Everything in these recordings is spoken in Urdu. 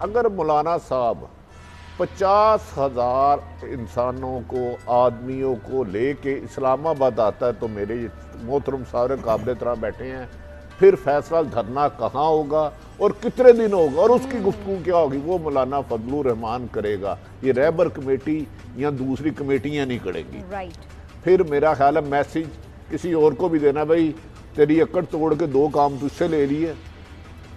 اگر مولانا صاحب پچاس ہزار انسانوں کو آدمیوں کو لے کے اسلام آباد آتا ہے تو میرے محترم سارے قابل طرح بیٹھے ہیں۔ پھر فیصلہ دھرنا کہاں ہوگا اور کتنے دن ہوگا اور اس کی گفتگو کیا ہوگی؟ وہ مولانا فضل الرحمان کرے گا۔ یہ ریبر کمیٹی یا دوسری کمیٹیاں نہیں کرے گی۔ رائٹ پھر میرا خیال ہے میسیج کسی اور کو بھی دینا بھائی تیری اکڑ توڑ کے دو کام تجھ سے لے لیے۔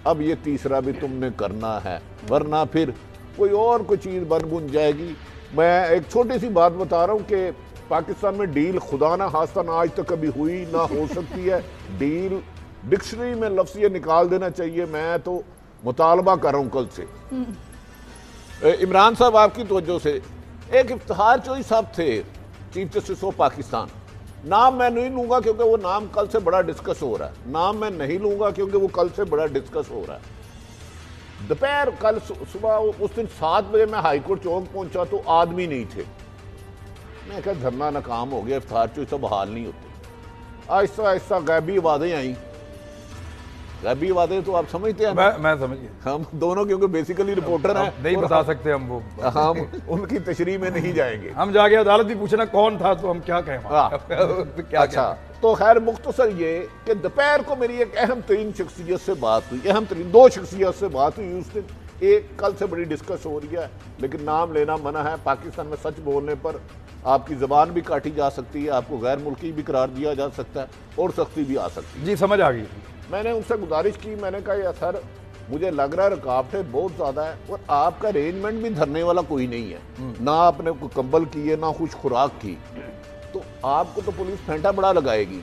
اب یہ تیسرا بھی تم نے کرنا ہے، ورنہ پھر کوئی اور کوئی چیز بن بن جائے گی۔ میں ایک چھوٹی سی بات بتا رہا ہوں کہ پاکستان میں ڈیل خدا نہ خواستہ نہ آج تک کبھی ہوئی نہ ہو سکتی ہے۔ ڈیل ڈکشنری میں لفظ یہ نکال دینا چاہیے، میں تو مطالبہ کر رہا ہوں کل سے۔ عمران صاحب، آپ کی توجہ سے ایک افتخار چوئی صاحب تھے، چیف جسٹس آف پاکستان۔ نام میں نہیں لوں گا کیونکہ وہ نام کل سے بڑا ڈسکس ہو رہا ہے۔ نام میں نہیں لوں گا کیونکہ وہ کل سے بڑا ڈسکس ہو رہا ہے۔ دوپہر کل صبح اس دن سات بجے میں ہائی کورٹ چوک پہنچا تو آدمی نہیں تھے۔ میں کہا دھرنا ناکام ہو گیا، افطار چوئی سب حال نہیں ہوتے۔ آہستہ آہستہ غیبی آوازیں آئیں۔ غیبی آوازیں تو آپ سمجھتے ہیں میں سمجھ گیا۔ ہم دونوں کیونکہ بیسیکلی رپورٹر ہیں نہیں بتا سکتے ہم وہ ہم ان کی تشریح میں نہیں جائیں گے۔ ہم جا کے عدالت بھی پوچھنا کون تھا تو ہم کیا کہیں؟ اچھا تو خیر مختصر یہ کہ دوپہر کو میری ایک اہم ترین شخصیت سے بات ہوئی اہم ترین دو شخصیت سے بات ہوئی اس دن ایک کل سے بڑی ڈسکس ہو رہی ہے لیکن نام لینا منع ہے پاکستان میں سچ بولنے پر آپ کی زبان بھی کاٹی جا سکتی ہے آپ کو غیر ملکی بھی قرار دیا جا سکتا ہے اور سختی بھی آ سکتی ہے۔ جی سمجھ آ گئی۔ میں نے ان سے گزارش کی میں نے کہا یہ سر مجھے لگ رہا ہے رکاوٹیں بہت زیادہ ہے اور آپ کا ارینجمنٹ بھی دھرنے والا کوئی نہیں ہے۔ نہ آپ نے کوئی کمبل کی ہے نہ کچھ خوراک کی۔ تو آپ کو تو پولیس پھینٹا بڑا لگائے گی۔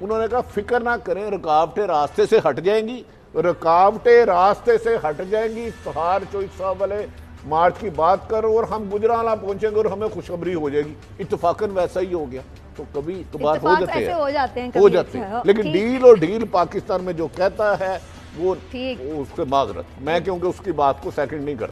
انہوں نے کہا فکر نہ کریں رکاوٹیں راستے سے ہٹ جائیں گی۔ رکاوٹیں راستے سے ہٹ جائیں گی۔ اتحار چوئس صاحب والے مارچ کی بات کرو اور ہم گجرانہ پہنچیں گے اور ہمیں خوشخبری ہو جائے گی۔ اتفاقاً ویسا ہی ہو گیا۔ تو کبھی کبھار ہو جاتے ایسے ہو جاتے ہیں ہو جاتے ہیں لیکن۔ ڈیل اور ڈیل پاکستان میں جو کہتا ہے وہ اس سے معذرت۔ میں کیونکہ اس کی بات کو سیکنڈ نہیں کرتا۔